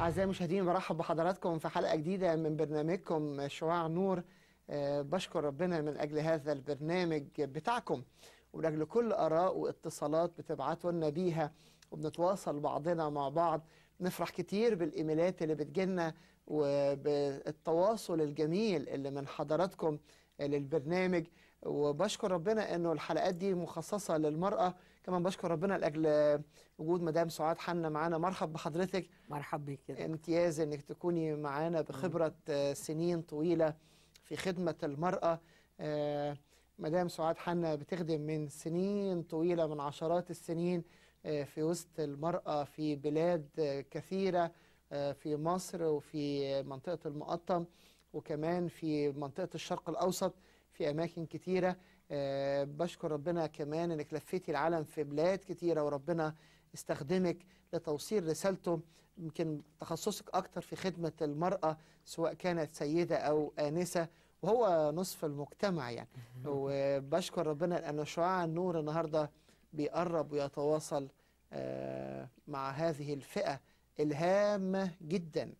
أعزائي المشاهدين برحب بحضراتكم في حلقة جديدة من برنامجكم شعاع نور. آه، بشكر ربنا من أجل هذا البرنامج بتاعكم. ومن أجل كل آراء واتصالات بتبعتوا لنا بيها وبنتواصل بعضنا مع بعض نفرح كتير بالإيميلات اللي بتجيلنا وبالتواصل الجميل اللي من حضراتكم للبرنامج. وبشكر ربنا إنه الحلقات دي مخصصة للمرأة كمان بشكر ربنا لأجل وجود مدام سعاد حنا معانا. مرحب بحضرتك. مرحب بيك كده امتياز إنك تكوني معانا بخبرة آه، سنين طويلة في خدمة المرأة. آه، مدام سعاد حنا بتخدم من سنين طويلة من عشرات السنين آه، في وسط المرأة في بلاد كثيرة في مصر وفي منطقة المقطم وكمان في منطقة الشرق الأوسط. في أماكن كتيرة. آه، بشكر ربنا كمان إنك لفيتي العالم في بلاد كتيرة وربنا استخدمك لتوصيل رسالته. يمكن تخصصك أكتر في خدمة المرأة سواء كانت سيدة أو آنسة وهو نصف المجتمع يعني. وبشكر ربنا لأن شعاع النور النهارده بيقرب ويتواصل آه، مع هذه الفئة الهامة جدا.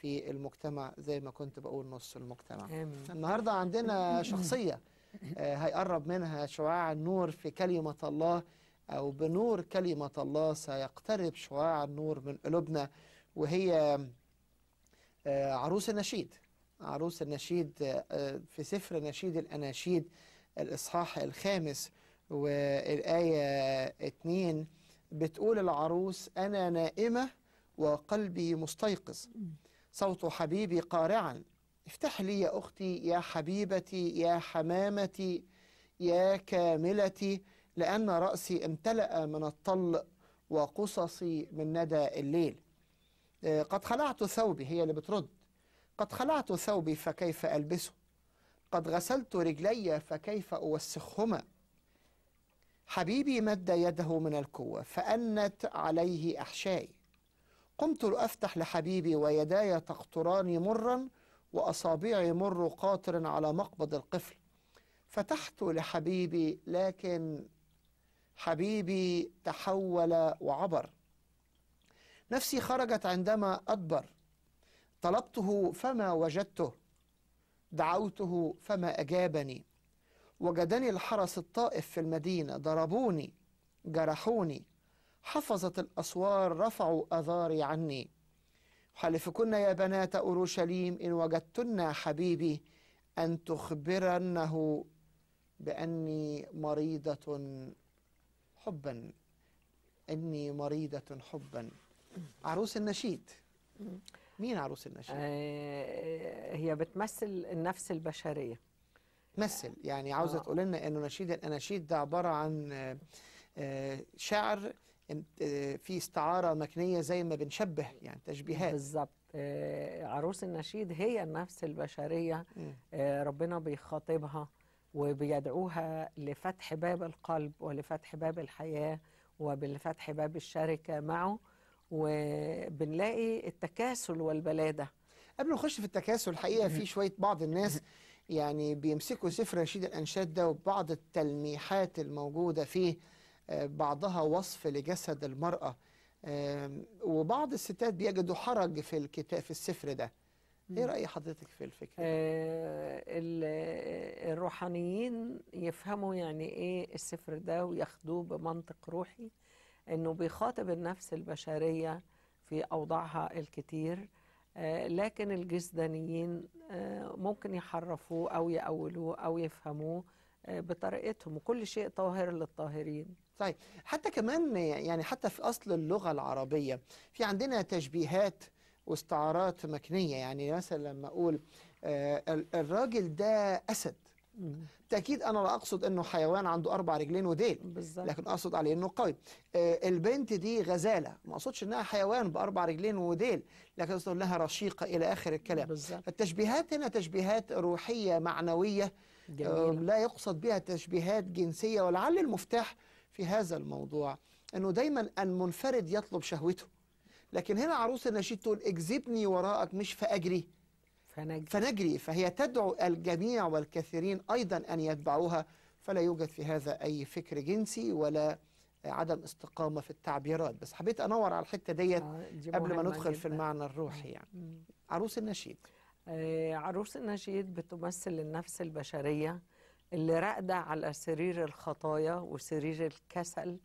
في المجتمع زي ما كنت بقول نص المجتمع. آمين. النهارده عندنا شخصية آه، هيقرب منها شعاع النور في كلمة الله أو بنور كلمة الله سيقترب شعاع النور من قلوبنا وهي آه، عروس النشيد. عروس النشيد آه، في سفر نشيد الأناشيد الإصحاح الخامس والآية اتنين بتقول العروس أنا نائمة وقلبي مستيقظ. صوت حبيبي قارعا. افتح لي يا أختي يا حبيبتي يا حمامتي يا كاملتي لأن رأسي امتلأ من الطل وقصصي من ندى الليل. آه، قد خلعت ثوبي هي اللي بترد. قد خلعت ثوبي فكيف ألبسه؟ قد غسلت رجلي فكيف أوسخهما؟ حبيبي مد يده من الكوة فأنت عليه أحشائي قمت لأفتح لحبيبي ويداي تقطران مرا وأصابعي مر قاطر على مقبض القفل. فتحت لحبيبي لكن حبيبي تحول وعبر. نفسي خرجت عندما أدبر. طلبته فما وجدته. دعوته فما أجابني. وجدني الحرس الطائف في المدينة ضربوني جرحوني. حفظت الأسوار رفعوا أذاري عني. حلفكن يا بنات أورشليم إن وجدتن حبيبي أن تخبرنه بأني مريضة حبا. إني مريضة حبا. عروس النشيد. مين عروس النشيد؟ آه هي بتمثل النفس البشرية. مثل. يعني عاوزة آه. تقول لنا إنه نشيد الأناشيد ده عبارة عن آه، آه، شعر آه، في استعارة مكنية زي ما بنشبه يعني تشبيهات. بالظبط. آه عروس النشيد هي النفس البشرية. آه ربنا بيخاطبها وبيدعوها لفتح باب القلب ولفتح باب الحياة ولفتح باب الشركة معه. وبنلاقي التكاسل والبلادة. قبل ما نخش في التكاسل الحقيقة في شوية بعض الناس يعني بيمسكوا سفر نشيد الأنشاد ده وبعض التلميحات الموجودة فيه. بعضها وصف لجسد المرأة. آم، وبعض الستات بيجدوا حرج في الكتاب في السفر ده. إيه رأي حضرتك في الفكرة دي؟ آه، ال- الروحانيين يفهموا يعني إيه السفر ده وياخدوه بمنطق روحي إنه بيخاطب النفس البشرية في أوضاعها الكتير. آه، لكن الجسدانيين آه، ممكن يحرفوه أو يأولوه أو يفهموه آه، بطريقتهم. وكل شيء طاهر للطاهرين. طيب حتى كمان يعني حتى في أصل اللغة العربية في عندنا تشبيهات واستعارات مكنية. يعني مثلا لما أقول آه، ال- الراجل ده أسد. بالتأكيد أنا لا أقصد أنه حيوان عنده أربع رجلين وديل بالظبط. لكن أقصد عليه أنه قوي. آه، البنت دي غزالة. ما أقصدش أنها حيوان بأربع رجلين وديل لكن أقصد أنها رشيقة إلى آخر الكلام. بالظبط. التشبيهات هنا تشبيهات روحية معنوية آه، لا يقصد بها تشبيهات جنسية ولعل المفتاح في هذا الموضوع أنه دايما المنفرد يطلب شهوته. لكن هنا عروس النشيد تقول اجذبني وراءك مش فأجري. فنجد فنجري. فهي تدعو الجميع والكثيرين أيضا أن يتبعوها. فلا يوجد في هذا أي فكر جنسي ولا عدم استقامة في التعبيرات. بس حبيت أنور على الحتة ديت آه، قبل ما ندخل في. المعنى الروحي يعني. مم. عروس النشيد. آه، عروس النشيد بتمثل النفس البشرية. اللي راقدة على سرير الخطايا وسرير الكسل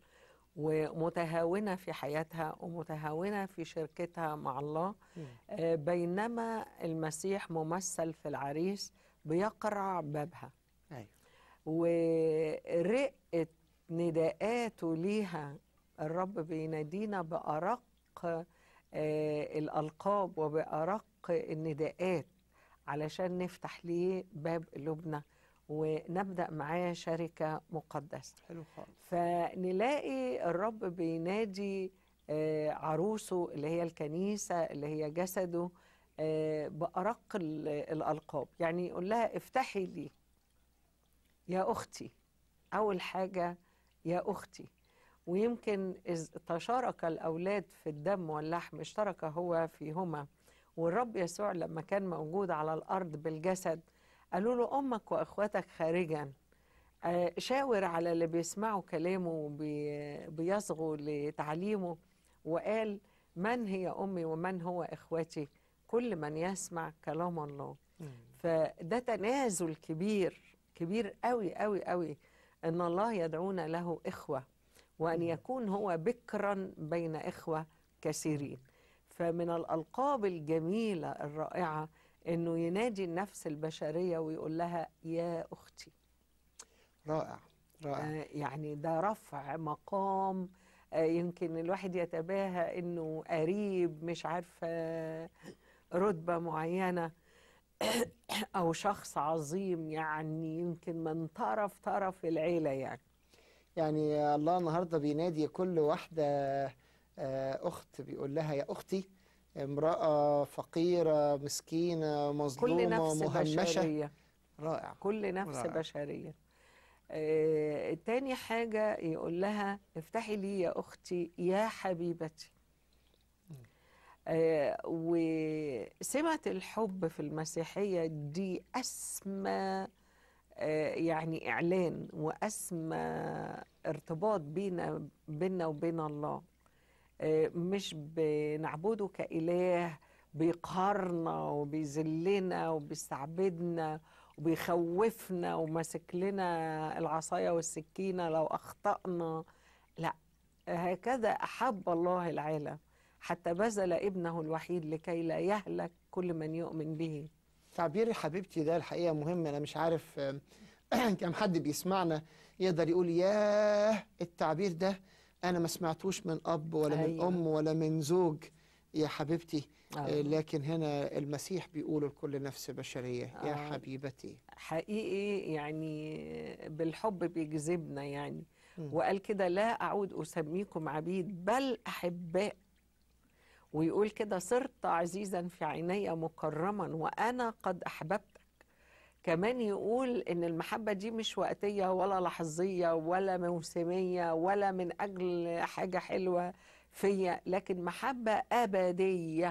ومتهاونة في حياتها ومتهاونة في شركتها مع الله. آه، بينما المسيح ممثل في العريس بيقرع بابها أيوة. ورقة نداءاته ليها الرب بينادينا بأرق آه، الألقاب وبأرق النداءات علشان نفتح ليه باب قلوبنا ونبدأ معاه شركة مقدسة. حلو خالص. فنلاقي الرب بينادي آه، عروسه اللي هي الكنيسة اللي هي جسده آه، بأرق ال- الألقاب. يعني يقول لها افتحي لي يا أختي. أول حاجة يا أختي. ويمكن إذ تشارك الأولاد في الدم واللحم اشترك هو فيهما. والرب يسوع لما كان موجود على الأرض بالجسد قالوا له أمك وإخوتك خارجا. آه، شاور على اللي بيسمعوا كلامه وبيصغوا لتعليمه وقال من هي أمي ومن هو إخوتي كل من يسمع كلام الله. فده تنازل كبير كبير قوي قوي قوي إن الله يدعونا له إخوة وأن يكون هو بكرا بين إخوة كثيرين. فمن الألقاب الجميلة الرائعة إنه ينادي النفس البشرية ويقول لها يا أختي. رائع رائع. آه، يعني ده رفع مقام آه، يمكن الواحد يتباهى إنه قريب مش عارفة رتبة معينة. أو شخص عظيم يعني يمكن من طرف طرف العيلة يعني. يعني الله النهارده بينادي كل واحدة آه، أخت بيقول لها يا أختي. امرأة فقيرة مسكينة كل مظلومة نفس مهمشة. بشرية. رائع. كل نفس رائع. بشرية. آه، تاني حاجة يقول لها افتحي لي يا أختي يا حبيبتي. آه، وسمة الحب في المسيحية دي أسمى آه، يعني إعلان وأسمى ارتباط بينا بينا وبين الله. مش بنعبده كإله بيقهرنا وبيذلنا وبيستعبدنا وبيخوفنا وماسك لنا العصاية والسكينة لو أخطأنا. لا هكذا أحب الله العالم حتى بذل ابنه الوحيد لكي لا يهلك كل من يؤمن به. تعبير حبيبتي ده الحقيقة مهم أنا مش عارف كم حد بيسمعنا يقدر يقول ياه التعبير ده أنا ما سمعتوش من أب ولا من أيوة. أم ولا من زوج يا حبيبتي آه. آه، لكن هنا المسيح بيقوله لكل نفس بشرية يا آه. حبيبتي حقيقي يعني بالحب بيجذبنا يعني مم. وقال كده لا أعود أسميكم عبيد بل أحباء ويقول كده صرت عزيزا في عيني مكرما وأنا قد أحببتك كمان يقول إن المحبة دي مش وقتية ولا لحظية ولا موسمية ولا من أجل حاجة حلوة فيا لكن محبة أبدية.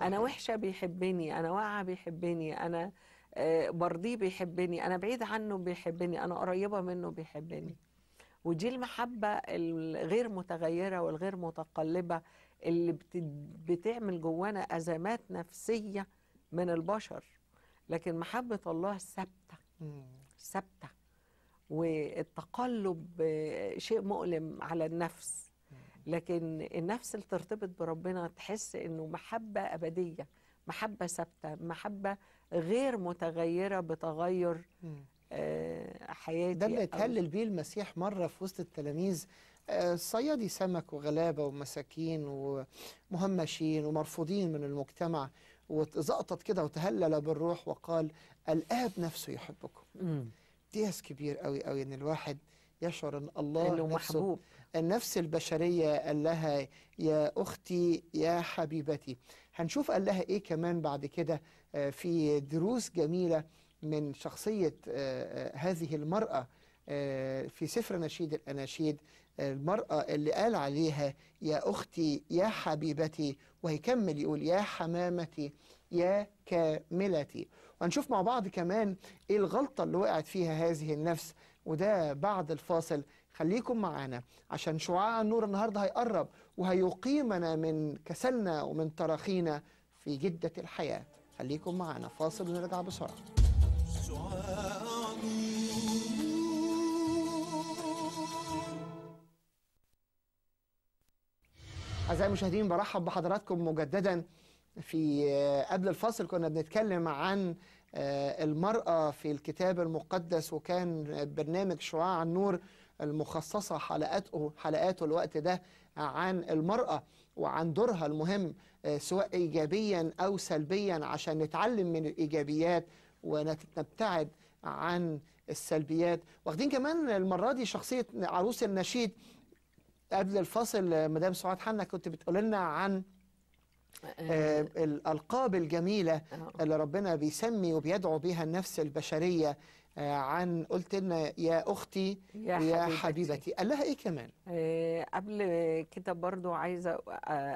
أنا صحيح. وحشة بيحبني أنا واقعة بيحبني أنا آه، برضيه بيحبني أنا بعيد عنه بيحبني أنا قريبة منه بيحبني. ودي المحبة الغير متغيرة والغير متقلبة اللي بت- بتعمل جوانا أزمات نفسية من البشر. لكن محبة الله ثابتة. ثابتة. والتقلب شيء مؤلم على النفس. لكن النفس اللي ترتبط بربنا تحس إنه محبة أبدية محبة ثابتة محبة غير متغيرة بتغير. آه، حياتي ده اللي اتهلل بيه المسيح مرة في وسط التلاميذ. آه، صيادي سمك وغلابة ومساكين ومهمشين ومرفوضين من المجتمع. وزقطت كده وتهلل بالروح وقال الآب نفسه يحبكم. مم. دياس كبير قوي قوي إن الواحد يشعر إن الله إنه محبوب. النفس البشرية قال لها يا أختي يا حبيبتي. هنشوف قال لها إيه كمان بعد كده آه، في دروس جميلة من شخصية آه، آه، هذه المرأة آه، في سفر نشيد الأناشيد آه، المرأة اللي قال عليها يا أختي يا حبيبتي وهيكمل يقول يا حمامتي يا كاملتي. وهنشوف مع بعض كمان إيه الغلطة اللي وقعت فيها هذه النفس وده بعد الفاصل. خليكم معانا عشان شعاع النور النهارده هيقرب وهيقيمنا من كسلنا ومن تراخينا في جدة الحياة. خليكم معانا فاصل ونرجع بسرعة. أعزائي المشاهدين برحب بحضراتكم مجددا في قبل الفاصل كنا بنتكلم عن المرأة في الكتاب المقدس وكان برنامج شعاع النور المخصصة حلقاته حلقاته الوقت ده عن المرأة وعن دورها المهم سواء إيجابيا أو سلبيا عشان نتعلم من الإيجابيات ونبتعد عن السلبيات. واخدين كمان المرة دي شخصية عروس النشيد قبل الفاصل مدام سعاد حنا كنت بتقول لنا عن آه الألقاب الجميلة اللي ربنا بيسمي وبيدعو بيها النفس البشرية آه عن قلت لنا يا أختي يا, يا حبيبتي. حبيبتي قال لها إيه كمان آه، قبل كده برضو عايزة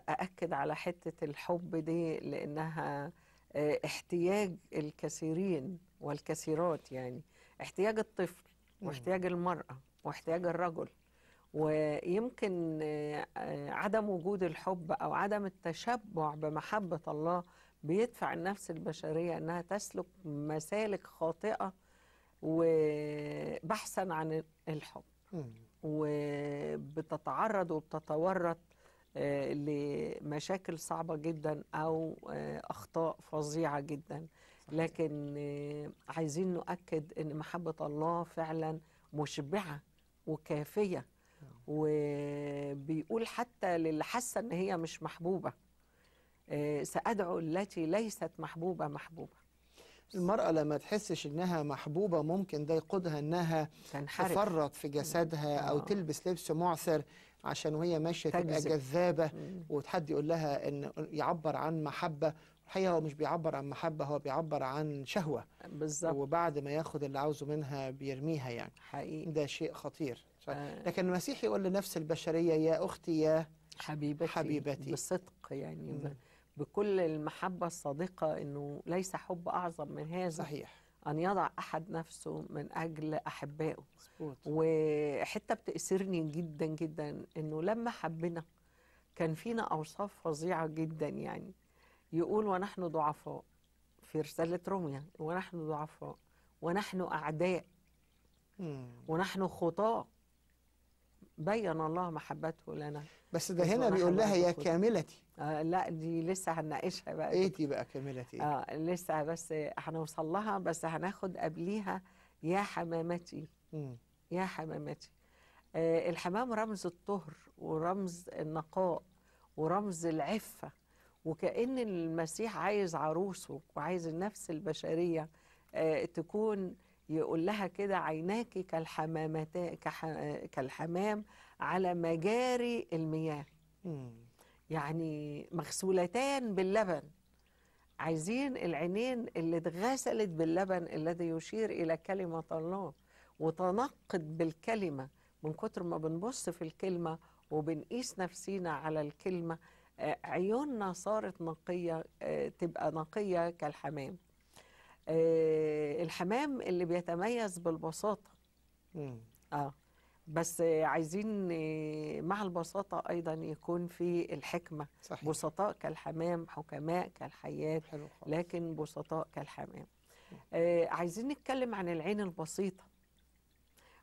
أأكد على حتة الحب دي لأنها آه، احتياج الكثيرين والكثيرات يعني احتياج الطفل. واحتياج المرأة واحتياج الرجل ويمكن آه، عدم وجود الحب أو عدم التشبع بمحبة الله بيدفع النفس البشرية أنها تسلك مسالك خاطئة وبحثا عن الحب. وبتتعرض وبتتورط آه، لمشاكل صعبة جدا أو آه، أخطاء فظيعة جدا. لكن عايزين نؤكد أن محبة الله فعلا مشبعة وكافية وبيقول حتى للي حاسة أن هي مش محبوبة. آه، سأدعو التي ليست محبوبة محبوبة. المرأة لما تحسش إنها محبوبة ممكن ده يقودها إنها تنحرف تفرط في جسدها أو آه. تلبس لبس معثر عشان وهي ماشية تبقى. جذابة. وحد يقول لها إن يعبر عن محبة. الحقيقة هو مش بيعبر عن محبة هو بيعبر عن شهوة. بالظبط. وبعد ما ياخد اللي عاوزه منها بيرميها يعني. حقيقي. ده شيء خطير. آه. لكن المسيح يقول لنفس البشرية يا أختي يا حبيبتي حبيبتي. بصدق يعني. ب- بكل المحبة الصادقة إنه ليس حب أعظم من هذا صحيح أن يضع أحد نفسه من أجل أحبائه مظبوط وحتة بتأسرني جدا جدا إنه لما حبنا كان فينا أوصاف فظيعة جدا يعني يقول ونحن ضعفاء في رسالة روميا ونحن ضعفاء ونحن أعداء. ونحن خطاة بين الله محبته لنا. بس ده هنا بيقول لها يا. كاملتي. آه لا دي لسه هنناقشها بقى. إيه دي بقى كاملتي؟ آه لسه بس هنوصل لها بس هناخد قبليها يا حمامتي. مم. يا حمامتي. آه الحمام رمز الطهر ورمز النقاء ورمز العفة وكأن المسيح عايز عروسه وعايز النفس البشرية آه تكون يقول لها كده عيناك كالحمامتا كالحمام على مجاري المياه. يعني مغسولتان باللبن. عايزين العينين اللي اتغسلت باللبن الذي يشير إلى كلمة الله وتنقد بالكلمة من كتر ما بنبص في الكلمة وبنقيس نفسينا على الكلمة آه، عيوننا صارت نقية آه، تبقى نقية كالحمام. الحمام اللي بيتميز بالبساطة. مم. آه. بس آه، عايزين آه، مع البساطة أيضا يكون في الحكمة. صحيح. بسطاء كالحمام حكماء حلو خالص. لكن بسطاء كالحمام. آه عايزين نتكلم عن العين البسيطة.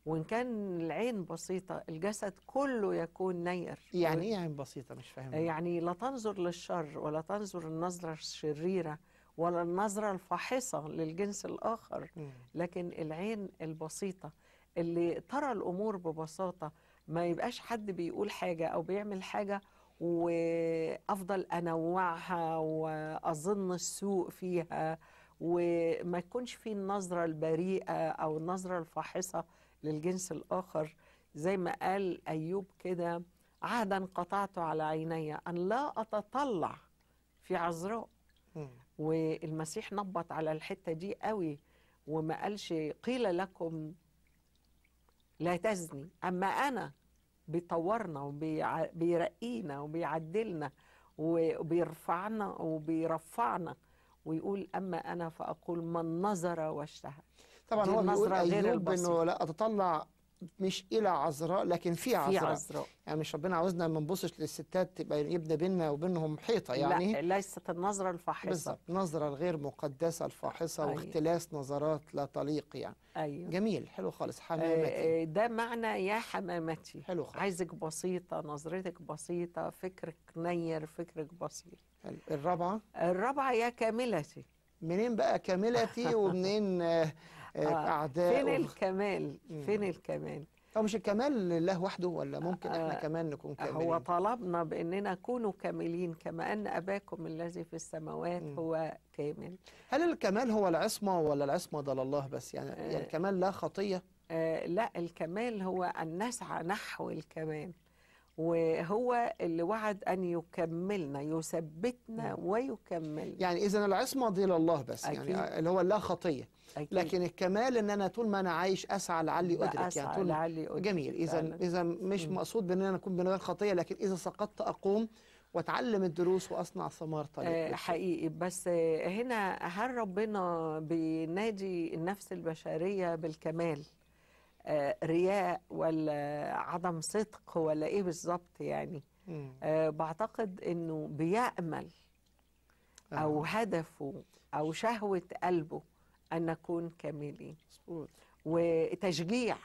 وإن كان العين بسيطة الجسد كله يكون نير. يعني إيه عين بسيطة؟ مش فاهم آه، يعني لا تنظر للشر ولا تنظر النظرة الشريرة. ولا النظرة الفاحصة للجنس الآخر. لكن العين البسيطة اللي ترى الأمور ببساطة ما يبقاش حد بيقول حاجة أو بيعمل حاجة وأفضل أنوعها وأظن السوء فيها وما يكونش فيه النظرة البريئة أو النظرة الفاحصة للجنس الآخر زي ما قال أيوب كده عهدا قطعت على عيني أن لا أتطلع في عذراء. والمسيح نبط على الحتة دي قوي وما قالش قيل لكم لا تزني أما أنا بيطورنا وبيرقينا وبيعدلنا وبيرفعنا وبيرفعنا ويقول أما أنا فأقول من نظر واشتهى طبعا هو بيقول أيوب. إنه لا أتطلع مش إلى عذراء لكن في في عذراء. عذراء. يعني مش ربنا عاوزنا ما نبصش للستات تبقى يبنى بيننا وبينهم حيطة يعني لا ليست النظرة الفاحصة. بالظبط نظرة الغير مقدسة الفاحصة أيوة. واختلاس نظرات لا تليق يعني. أيوه. جميل حلو خالص. حمامتي. آه، آه، ده معنى يا حمامتي. حلو خالص. عايزك بسيطة نظرتك بسيطة فكرك نير فكرك بسيط. حلو. الرابعة؟ الرابعة يا كاملتي. منين بقى كاملتي؟ ومنين آه، آه، آه، أعداء فين الكمال مم. فين الكمال هو مش الكمال لله وحده ولا ممكن إحنا آه، كمان نكون كاملين هو طلبنا بأننا كونوا كاملين كما أن أباكم الذي في السماوات مم. هو كامل هل الكمال هو العصمة ولا العصمة ده لله بس يعني يعني آه. الكمال لا خطية آه لا الكمال هو أن نسعى نحو الكمال وهو اللي وعد أن يكملنا يثبتنا ويكملنا يعني اذا العصمة دي لله بس أكيد. يعني اللي هو لا خطية أكيد. لكن الكمال إن أنا طول ما أنا عايش أسعى لعلي أدرك يعني بأسعى طول لعلي أدرك جميل إذا. إذا مش. مقصود بإن أنا أكون من غير خطية لكن إذا سقطت أقوم وأتعلم الدروس وأصنع ثمار طريق آه، بالخير. حقيقي بس هنا هل ربنا بينادي النفس البشرية بالكمال آه، رياء ولا عدم صدق ولا إيه بالظبط يعني. آه، بعتقد إنه بيأمل أو. هدفه أو شهوة قلبه أن نكون كاملين. وتشجيع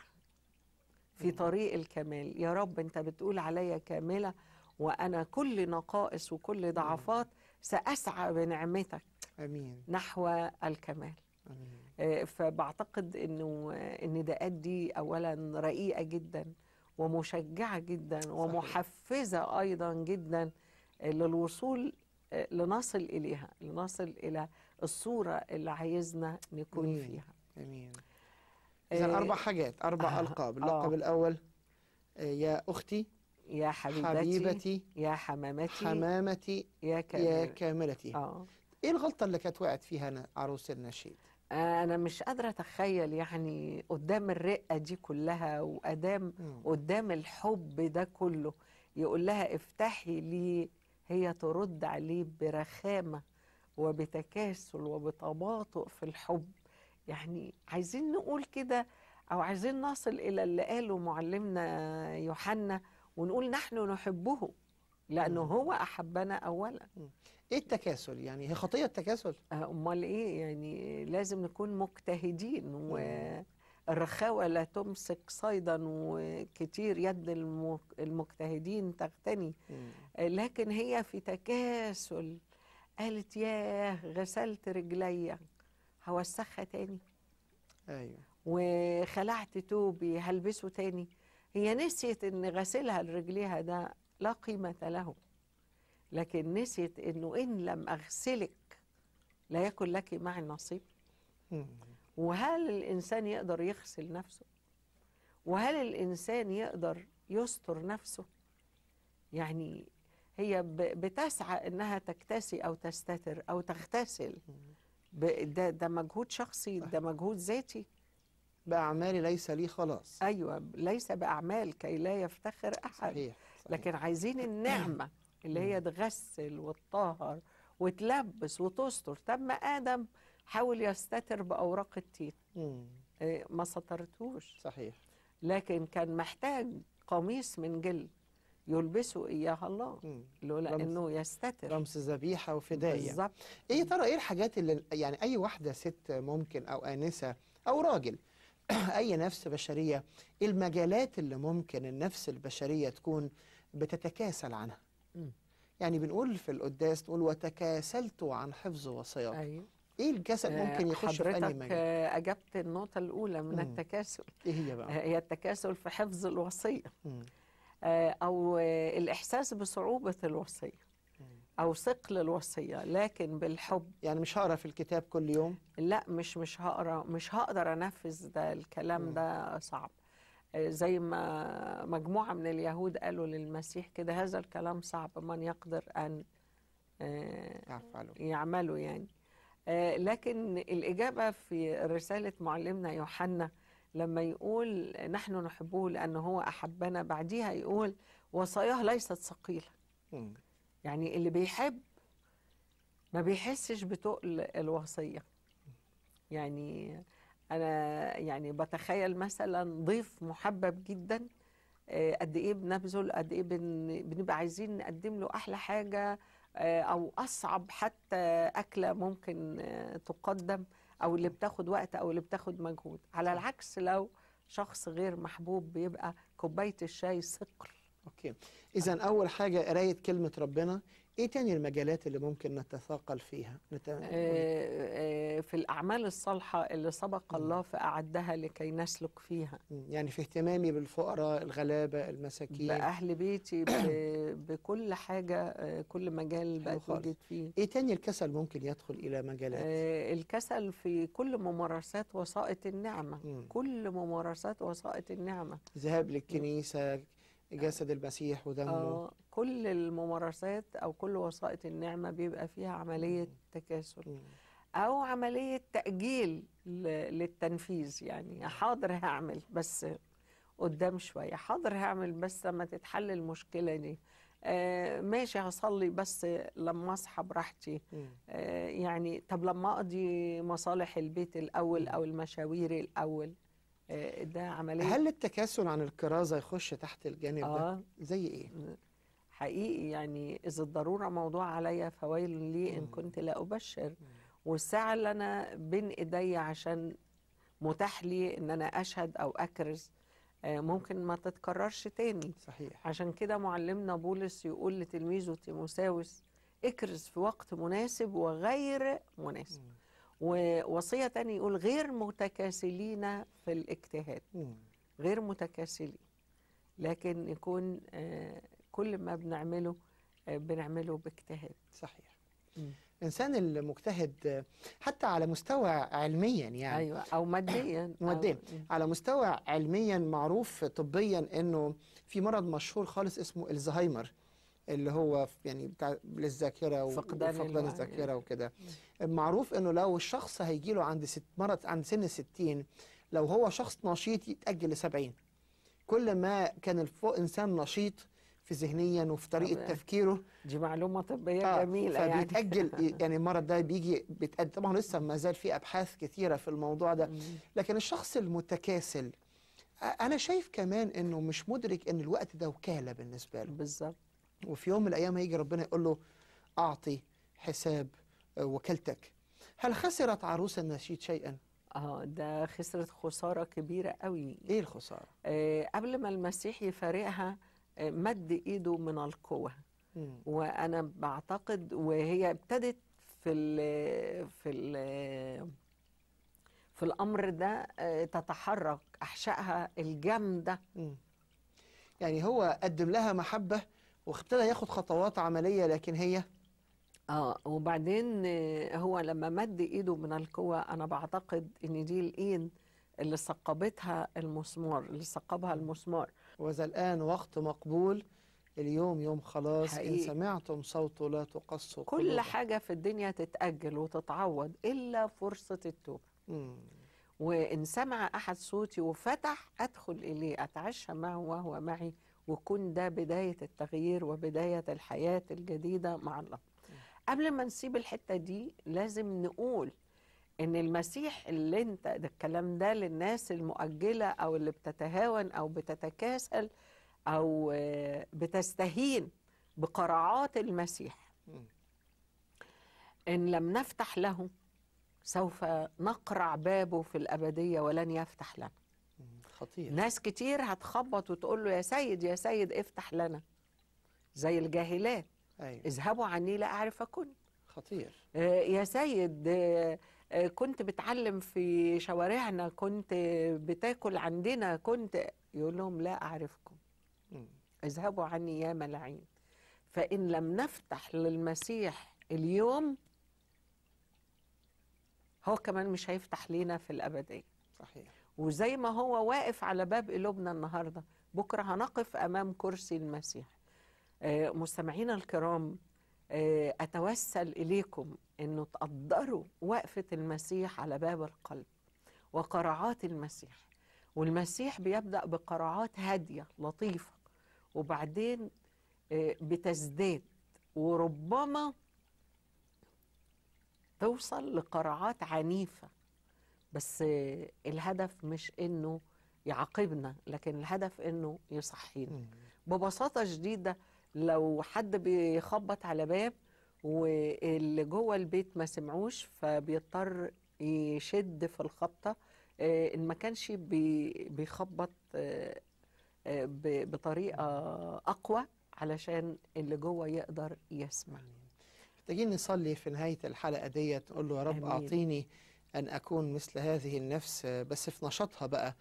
في. طريق الكمال. يا رب أنت بتقول عليا كاملة وأنا كل نقائص وكل ضعفات سأسعى بنعمتك آمين. نحو الكمال. آمين. آه، فبعتقد إنه آه، النداءات دي اولا رقيقة جدا ومشجعة جدا ومحفزة أيضا جدا آه، للوصول آه، لنصل إليها لنصل إلى الصورة اللي عايزنا نكون أمين. فيها. امين اذا آه، أربع حاجات أربع آه، ألقاب. آه. اللقب الأول آه، يا أختي يا حبيبتي حبيبتي يا حمامتي حمامتي يا يا كامل كاملتي. آه. إيه الغلطة اللي كانت وقعت فيها أنا عروس النشيد؟ أنا مش قادرة أتخيل يعني قدام الرقة دي كلها وقدام. قدام الحب ده كله يقول لها افتحي لي هي ترد عليه برخامة. وبتكاسل وبتباطؤ في الحب. يعني عايزين نقول كده أو عايزين نصل إلى اللي قاله معلمنا يوحنا ونقول نحن نحبه لأنه. هو أحبنا أولا. إيه التكاسل؟ يعني هي خطية التكاسل؟ آه، أمال إيه؟ يعني لازم نكون مجتهدين والرخاوة لا تمسك صيدا وكتير يد المجتهدين تغتني. لكن هي في تكاسل. قالت ياه غسلت رجليا. هوسخها تاني. أيوه. وخلعت توبي هلبسه تاني. هي نسيت إن غسلها لرجليها ده لا قيمة له. لكن نسيت إنه إن لم أغسلك لا يكن لك معي نصيب. وهل الإنسان يقدر يغسل نفسه؟ وهل الإنسان يقدر يستر نفسه؟ يعني هي بتسعى إنها تكتسي أو تستتر أو تغتسل. ده ده مجهود شخصي ده مجهود ذاتي. باعمالي ليس لي خلاص. أيوه ليس بأعمال كي لا يفتخر أحد. صحيح, صحيح. لكن عايزين النعمة اللي هي تغسل وتطهر وتلبس وتستر. طب ما آدم حاول يستتر بأوراق التين. إيه، ما سترتوش صحيح. لكن كان محتاج قميص من جلد. يلبسه إياها الله. لولا إنه يستتر رمز ذبيحة وفداء يعني. بالظبط إيه يا ترى إيه الحاجات اللي يعني أي واحدة ست ممكن أو آنسة أو راجل أي نفس بشرية إيه المجالات اللي ممكن النفس البشرية تكون بتتكاسل عنها مم. يعني بنقول في القداس نقول وتكاسلت عن حفظ وصاياك أيوه إيه الكسل ممكن آه، يخش في انهي حضرتك مجال أجبت النقطة الأولى من مم. التكاسل إيه هي بقى هي التكاسل في حفظ الوصية مم. آه، أو آه، الإحساس بصعوبة الوصية مم. أو ثقل الوصية. لكن بالحب يعني مش هقرأ في الكتاب كل يوم؟ لا مش مش هقرأ مش هقدر أنفذ ده الكلام. ده صعب. آه، زي ما مجموعة من اليهود قالوا للمسيح كده هذا الكلام صعب من يقدر يفعلوا يعملوا يعني. لكن الإجابة في رسالة معلمنا يوحنا لما يقول نحن نحبه لأنه هو أحبنا بعديها يقول وصاياه ليست ثقيلة. يعني اللي بيحب ما بيحسش بتقل الوصية. يعني أنا يعني بتخيل مثلا ضيف محبب جدا آه، قد إيه بنبذل قد إيه بن- بنبقى عايزين نقدم له أحلى حاجة آه، أو أصعب حتى أكلة ممكن آه، تقدم. أو اللي بتاخد وقت أو اللي بتاخد مجهود. على العكس لو شخص غير محبوب بيبقى كوباية الشاي ثقل أوكي. اذا أول حاجة قراية كلمة ربنا إيه تاني المجالات اللي ممكن نتثاقل فيها؟ نت... آه، آه، في الأعمال الصالحة اللي سبق الله فأعدها لكي نسلك فيها. يعني في اهتمامي بالفقراء الغلابة المساكين. بأهل بيتي ب- بكل حاجة آه، كل مجال. بتوجد فيه. إيه تاني الكسل ممكن يدخل إلى مجالات؟ الكسل في كل ممارسات وسائط النعمة. مم. كل ممارسات وسائط النعمة. ذهاب للكنيسة جسد المسيح ودمه. آه كل الممارسات أو كل وسائط النعمة بيبقى فيها عملية تكاسل مم. أو عملية تأجيل للتنفيذ يعني. حاضر هعمل بس قدام شوية. حاضر هعمل بس لما تتحل المشكلة دي. آه ماشي هصلي بس لما أصحى براحتي. آه يعني طب لما أقضي مصالح البيت الأول أو المشاوير الأول؟ آه ده عملية. هل التكاسل عن الكرازة يخش تحت الجانب ده؟ آه. زي إيه؟ حقيقي يعني إذا الضرورة موضوع عليا فويل لي مم. كنت لا أبشر. والساعة اللي أنا بين إيدي عشان متاح لي إن أنا أشهد أو أكرز. آه، ممكن ما تتكررش تاني. صحيح. عشان كده معلمنا بولس يقول لتلميذه تيموساوس اكرز في وقت مناسب وغير مناسب. مم. ووصية تانية يقول غير متكاسلين في الاجتهاد. غير متكاسلين لكن يكون آه، كل ما بنعمله آه، بنعمله باجتهاد صحيح مم. الانسان المجتهد آه، حتى على مستوى علميا يعني أيوه أو ماديا ماديا. على مستوى علميا معروف طبيا إنه في مرض مشهور خالص اسمه الزهايمر اللي هو يعني بتاع للذاكرة فقدان وفقدان الوعي. الذاكرة وكده. معروف إنه لو الشخص هيجي له عند ست مرض عند سن 60 لو هو شخص نشيط يتأجل ل 70 كل ما كان الفوق إنسان نشيط في ذهنيا وفي طريقة طبعاً. تفكيره دي معلومة طبية آه، جميلة يعني. فبيتأجل. يعني المرض ده بيجي بيتأجل طبعا لسه ما زال في أبحاث كثيرة في الموضوع ده. لكن الشخص المتكاسل أنا شايف كمان إنه مش مدرك إن الوقت ده وكالة بالنسبة له. بالظبط. وفي يوم من الأيام هيجي ربنا يقول له أعطي حساب آه، وكالتك. هل خسرت عروس النشيد شيئا؟ آه ده خسرت خسارة كبيرة قوي. إيه الخسارة؟ آه قبل ما المسيح يفارقها آه مد إيده من القوة. مم. وأنا بعتقد وهي ابتدت في ال في ال في الأمر ده آه، تتحرك أحشائها الجامدة. مم. يعني هو قدم لها محبة وابتدى ياخد خطوات عملية لكن هي آه وبعدين آه، هو لما مد إيده من القوة أنا بعتقد إن دي الإيد اللي ثقبتها المسمار اللي ثقبها المسمار وذا الان وقت مقبول اليوم يوم خلاص إن حقيقي. سمعتم صوته لا تقصوا كل قلوبكم. حاجة في الدنيا تتأجل وتتعوض إلا فرصة التوبة مم. وإن سمع أحد صوتي وفتح أدخل إليه أتعشى معه وهو معي ويكون ده بداية التغيير وبداية الحياة الجديدة مع الله قبل ما نسيب الحتة دي لازم نقول إن المسيح اللي أنت ده الكلام ده للناس المؤجلة أو اللي بتتهاون أو بتتكاسل آه، بتستهين بقرعات المسيح. إن لم نفتح له سوف نقرع بابه في الأبدية ولن يفتح لنا. خطير. ناس كتير هتخبط وتقول له يا سيد يا سيد افتح لنا. زي الجاهلات. أيوه. اذهبوا عني لا أعرفكن. خطير. آه، يا سيد آه، آه، كنت بتعلم في شوارعنا كنت بتاكل عندنا كنت يقول لهم لا أعرفكم مم. اذهبوا عني يا ملاعين. فإن لم نفتح للمسيح اليوم هو كمان مش هيفتح لينا في الأبدية. صحيح. وزي ما هو واقف على باب قلوبنا النهارده بكرة هنقف أمام كرسي المسيح. آه، مستمعينا الكرام آه، أتوسل إليكم إنه تقدروا وقفة المسيح على باب القلب وقرعات المسيح. والمسيح بيبدأ بقرعات هادية لطيفة وبعدين آه، بتزداد وربما توصل لقرعات عنيفة. بس الهدف مش إنه يعاقبنا لكن الهدف إنه يصحينا مم. ببساطة شديدة لو حد بيخبط على باب واللي جوه البيت ما سمعوش فبيضطر يشد في الخبطة آه، إن ما كانش بي- بيخبط آه، آه، ب- بطريقة أقوى علشان اللي جوه يقدر يسمع محتاجين نصلي في نهاية الحلقة دي نقول له يا رب آمين. أعطيني أن أكون مثل هذه النفس بس في نشاطها بقى.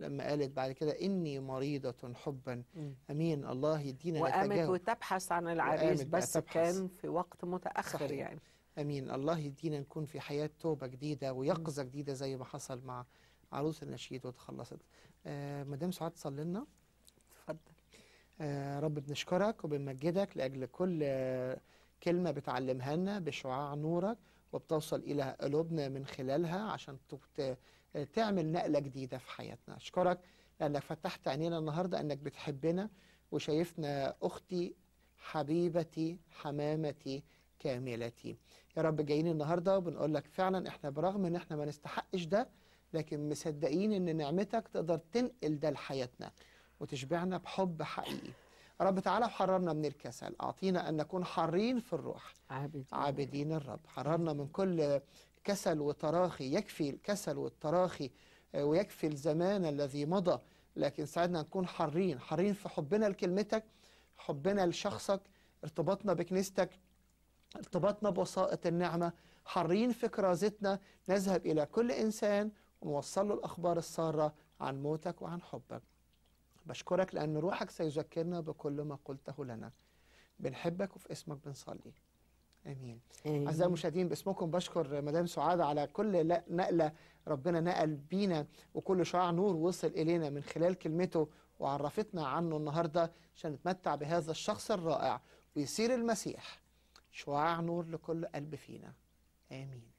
لما قالت بعد كده إني مريضة حبا. أمين الله يدينا وقامت وتبحث عن العريس بس تبحث. كان في وقت متأخر صحيح. يعني. أمين الله يدينا نكون في حياة توبة جديدة ويقظة جديدة زي ما حصل مع عروس النشيد وتخلصت. آه مدام سعاد صلي لنا. اتفضل. آه رب بنشكرك وبنمجدك لأجل كل آه كلمة بتعلمها لنا بشعاع نورك. وبتوصل إلى قلوبنا من خلالها عشان تعمل نقلة جديدة في حياتنا. أشكرك لأنك فتحت عينينا النهاردة أنك بتحبنا وشايفنا أختي حبيبتي حمامتي كاملتي. يا رب جايين النهاردة وبنقول لك فعلا إحنا برغم إن إحنا ما نستحقش ده لكن مصدقين إن نعمتك تقدر تنقل ده لحياتنا وتشبعنا بحب حقيقي. رب تعالى وحررنا من الكسل. أعطينا أن نكون حارين في الروح. عابد عابدين الرب. حررنا من كل كسل وتراخي. يكفي الكسل والتراخي آه، ويكفي الزمان الذي مضى. لكن ساعدنا نكون حارين. حارين في حبنا لكلمتك حبنا لشخصك ارتباطنا بكنيستك ارتباطنا بوسائط النعمة. حارين في كرازتنا. نذهب إلى كل إنسان ونوصل له الأخبار السارة عن موتك وعن حبك. بشكرك لأن روحك سيذكرنا بكل ما قلته لنا. بنحبك وفي اسمك بنصلي. آمين. أعزائي المشاهدين باسمكم بشكر مدام سعادة على كل نقلة ربنا نقل بينا وكل شعاع نور وصل إلينا من خلال كلمته وعرفتنا عنه النهاردة عشان نتمتع بهذا الشخص الرائع ويصير المسيح. شعاع نور لكل قلب فينا. آمين.